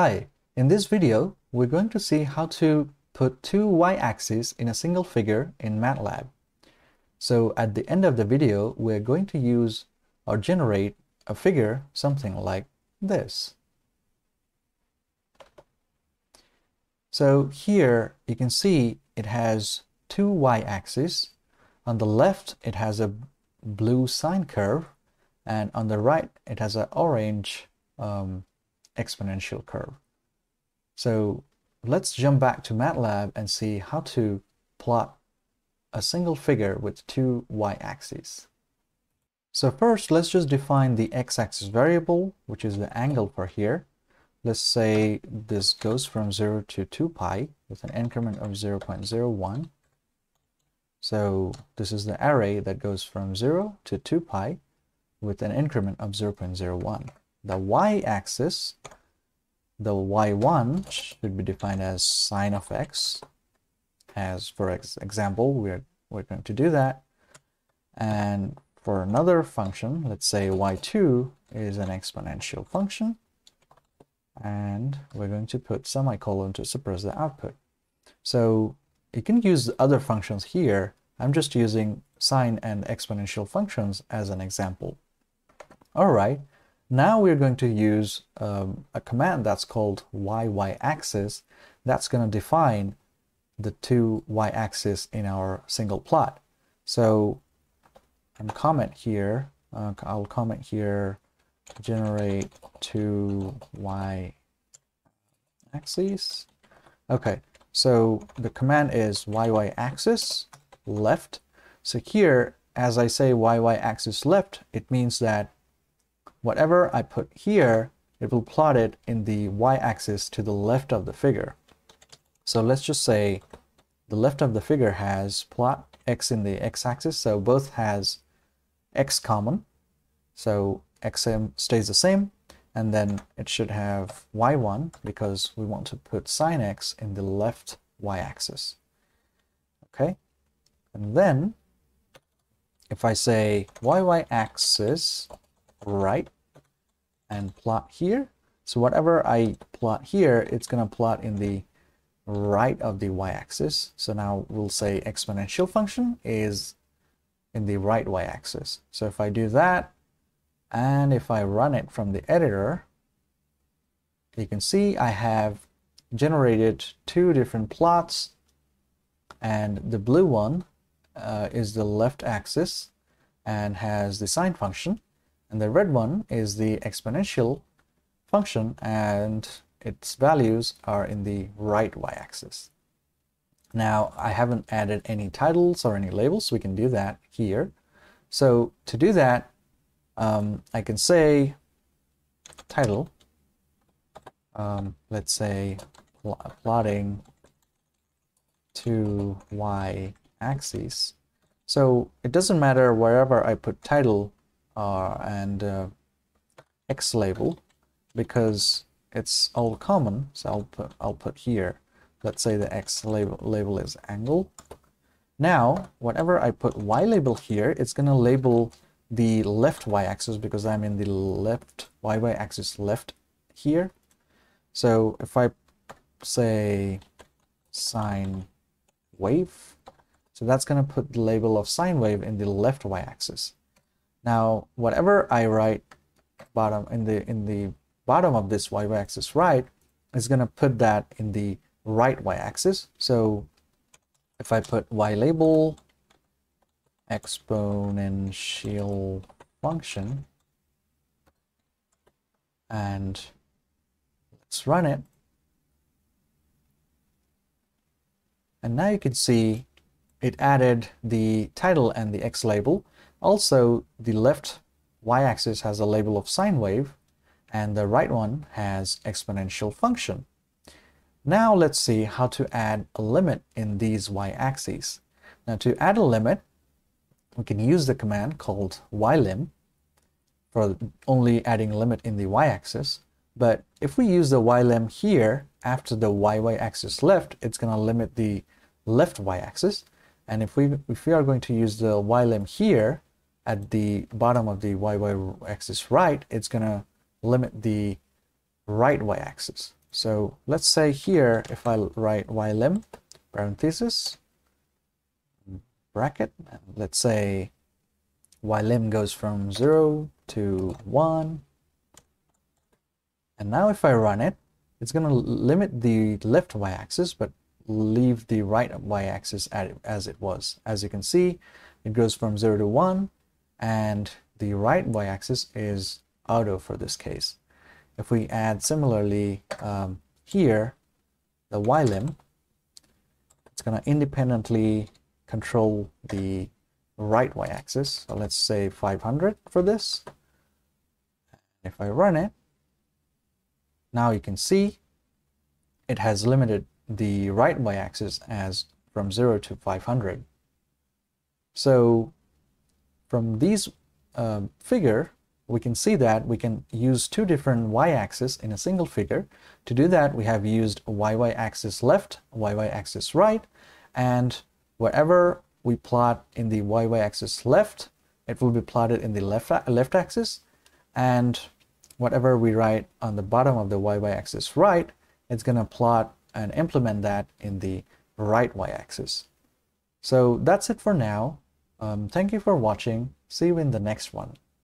Hi, in this video, we're going to see how to put two y-axes in a single figure in MATLAB. So at the end of the video, we're going to use or generate a figure something like this. So here you can see it has two y-axes. On the left, it has a blue sine curve, and on the right, it has an orange um, exponential curve. So let's jump back to MATLAB and see how to plot a single figure with two y-axes. So first, let's just define the x-axis variable, which is the angle for here. Let's say this goes from 0 to 2 pi with an increment of 0 0.01. So this is the array that goes from 0 to 2 pi with an increment of 0 0.01 the y-axis, the y1 should be defined as sine of x. As for example, we're, we're going to do that. And for another function, let's say y2 is an exponential function. And we're going to put semicolon to suppress the output. So you can use other functions here. I'm just using sine and exponential functions as an example. All right, now we're going to use um, a command that's called yyaxis that's going to define the two y-axis in our single plot. So I'm comment here, uh, I'll comment here generate two y-axes. Okay, so the command is yyaxis left. So here, as I say yyaxis left, it means that whatever I put here, it will plot it in the y-axis to the left of the figure. So let's just say the left of the figure has plot x in the x-axis, so both has x common. So xm stays the same, and then it should have y1 because we want to put sine x in the left y-axis. Okay, and then if I say yyaxis right and plot here. So whatever I plot here, it's going to plot in the right of the y-axis. So now we'll say exponential function is in the right y-axis. So if I do that, and if I run it from the editor, you can see I have generated two different plots and the blue one uh, is the left axis and has the sine function and the red one is the exponential function and its values are in the right y-axis. Now, I haven't added any titles or any labels, so we can do that here. So to do that, um, I can say title, um, let's say pl plotting two y axis. So it doesn't matter wherever I put title, uh, and uh, X label because it's all common. So I'll put, I'll put here, let's say the X label, label is angle. Now, whatever I put Y label here, it's going to label the left Y axis because I'm in the left Y Y axis left here. So if I say sine wave, so that's going to put the label of sine wave in the left Y axis. Now, whatever I write bottom in the in the bottom of this y-axis right is going to put that in the right y-axis. So if I put y label exponential function and let's run it. And now you can see it added the title and the x label also, the left y-axis has a label of sine wave, and the right one has exponential function. Now let's see how to add a limit in these y-axes. Now to add a limit, we can use the command called ylim for only adding limit in the y-axis. But if we use the ylim here after the yyaxis left, it's going to limit the left y-axis. And if we if we are going to use the ylim here, at the bottom of the y-y axis right, it's going to limit the right y-axis. So let's say here, if I write Y ylim parenthesis bracket, let's say Y ylim goes from 0 to 1. And now if I run it, it's going to limit the left y-axis, but leave the right y-axis as it was. As you can see, it goes from 0 to 1, and the right y-axis is auto for this case. If we add similarly um, here, the ylim, it's going to independently control the right y-axis. So let's say 500 for this. If I run it, now you can see it has limited the right y-axis as from 0 to 500. So from these uh, figure, we can see that we can use two different y-axis in a single figure. To do that, we have used yyaxis left, yyaxis right, and wherever we plot in the yyaxis left, it will be plotted in the left, left axis, and whatever we write on the bottom of the yyaxis right, it's going to plot and implement that in the right y-axis. So that's it for now. Um, thank you for watching. See you in the next one.